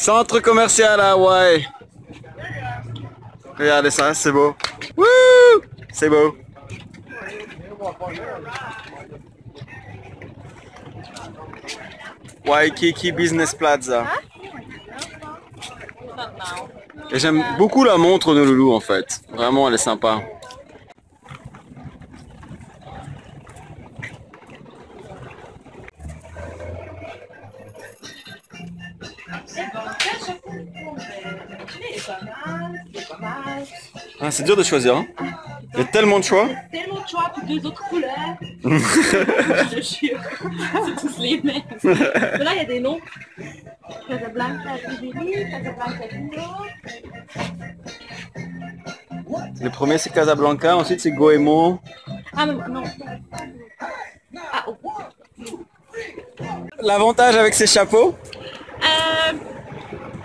Centre commercial à Hawaï. Regardez ça, c'est beau. C'est beau. Waikiki Business Plaza. Et j'aime beaucoup la montre de Loulou en fait. Vraiment, elle est sympa. Ah, c'est dur de choisir. Hein. Il y a tellement de choix. Tellement de choix, puis deux autres couleurs. Je jure, c'est tous les mêmes. Mais là, il y a des noms. Casablanca Casablanca. Le premier c'est Casablanca, ensuite c'est Goemon. Ah non, non. Ah, oh. L'avantage avec ces chapeaux,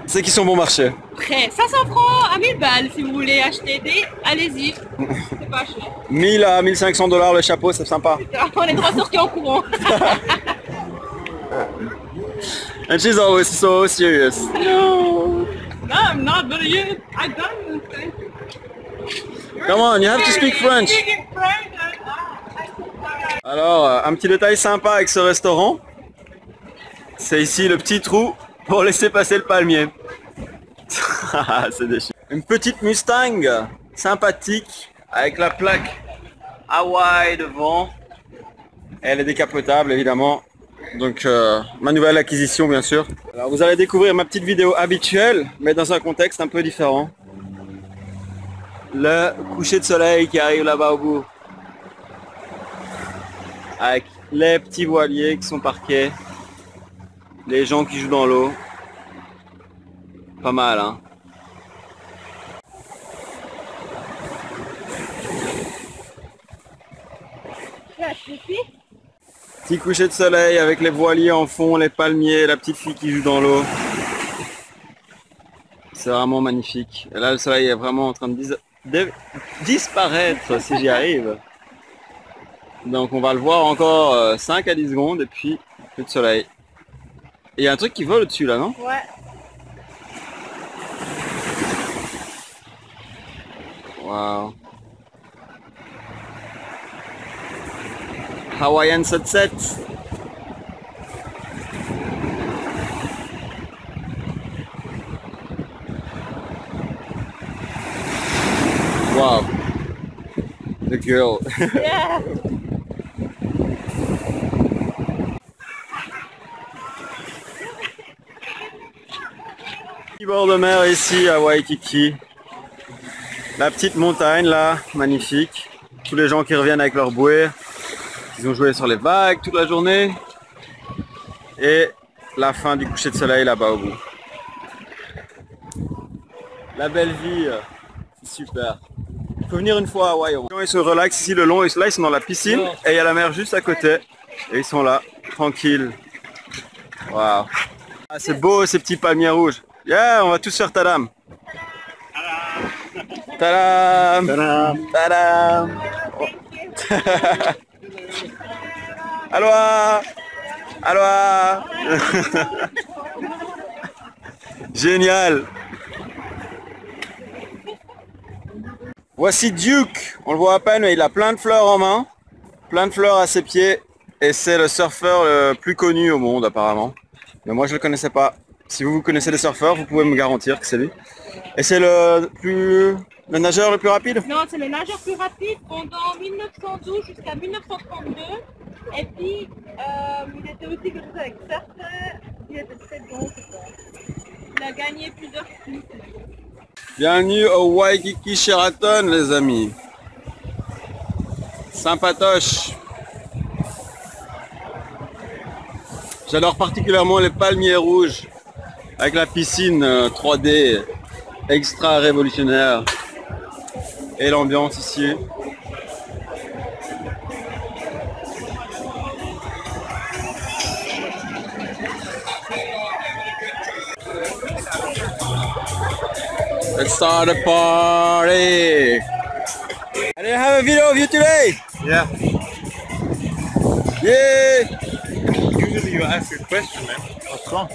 c'est qu'ils sont bon marché. prêt. 500 francs à 1000 balles si vous voulez acheter des. Allez-y. C'est pas cher. 1000 à 1500 dollars le chapeau, c'est sympa. On est trois sortis en courant. And she's always so serious. no. No, I'm not, but you. I done this. Come on, you have to speak French. Ah, speak French. Alors, un petit détail sympa avec ce restaurant, c'est ici le petit trou pour laisser passer le palmier. c'est déchirant. Une petite Mustang sympathique avec la plaque Hawaii devant. Elle est décapotable évidemment. Donc euh, ma nouvelle acquisition bien sûr. Alors vous allez découvrir ma petite vidéo habituelle mais dans un contexte un peu différent. Le coucher de soleil qui arrive là-bas au bout avec les petits voiliers qui sont parqués, les gens qui jouent dans l'eau. Pas mal, hein. Petit coucher de soleil avec les voiliers en fond, les palmiers, la petite fille qui joue dans l'eau. C'est vraiment magnifique. Et là, le soleil est vraiment en train de, de disparaître si j'y arrive. Donc on va le voir encore euh, 5 à 10 secondes et puis plus de soleil. Il y a un truc qui vole au-dessus là, non Ouais. Wow. Hawaiian sunset. Wow. The girl. Yeah. Bord de mer ici à Waikiki. La petite montagne là, magnifique. Tous les gens qui reviennent avec leur bouée. Ils ont joué sur les vagues toute la journée. Et la fin du coucher de soleil là-bas au bout. La belle vie, c'est super. Il faut venir une fois à Hawaï. Gens, Ils se relaxent ici le long. Et là ils sont dans la piscine et il y a la mer juste à côté. Et ils sont là, tranquilles. Waouh. Ah, c'est beau ces petits palmiers rouges. Yeah, on va tous faire tadam. Tadam. Tadam. Oh. Aloha. Aloha. Génial. Voici Duke. On le voit à peine, mais il a plein de fleurs en main. Plein de fleurs à ses pieds. Et c'est le surfeur le plus connu au monde apparemment. Mais moi je le connaissais pas. Si vous, vous connaissez les surfeurs, vous pouvez me garantir que c'est lui. Et c'est le plus le nageur le plus rapide? Non, c'est le nageur plus rapide pendant 1912 jusqu'à 1932. Et puis, euh, il était aussi comme ça avec certains. Il était très bon. Il a gagné plusieurs prix. Bienvenue au Waikiki Sheraton les amis. Sympatoche. J'adore particulièrement les palmiers rouges avec la piscine euh, 3D extra révolutionnaire et l'ambiance ici. Let's start a party. I didn't have a video of you today. Yeah. Yay! Usually you ask a question, man. What's wrong?